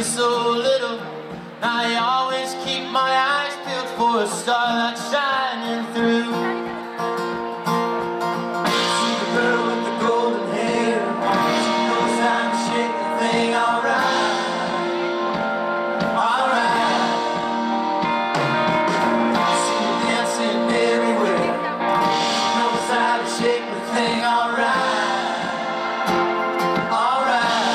you so little. I always keep my eyes peeled for a star that's shining through. See the girl with the golden hair. She knows how to shake the thing alright. Alright. See her dancing everywhere. Knows how to shake the thing alright. Alright.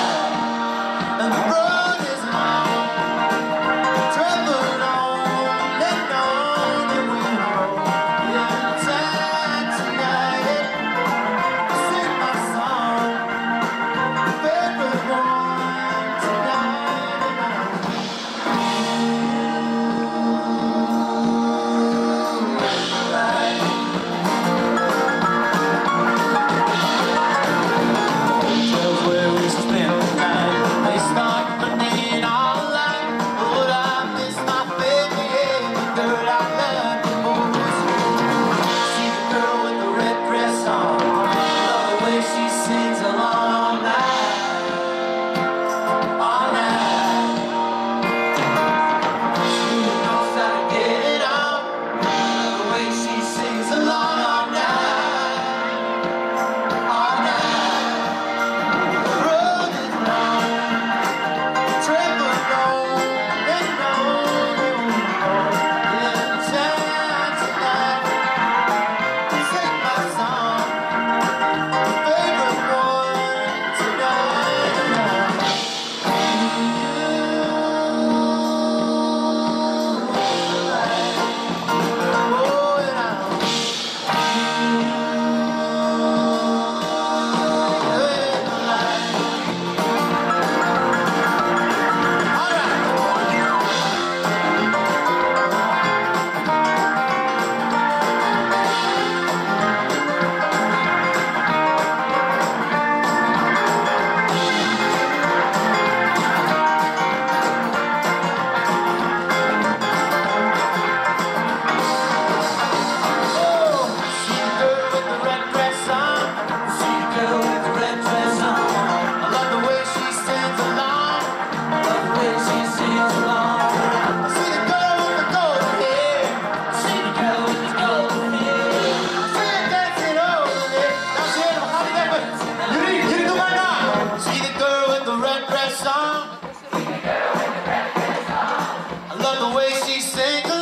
the way she sings.